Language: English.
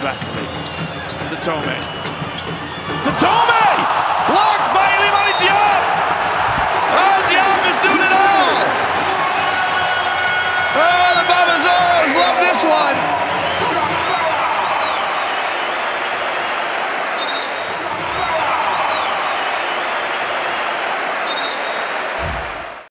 Vasily to Tome.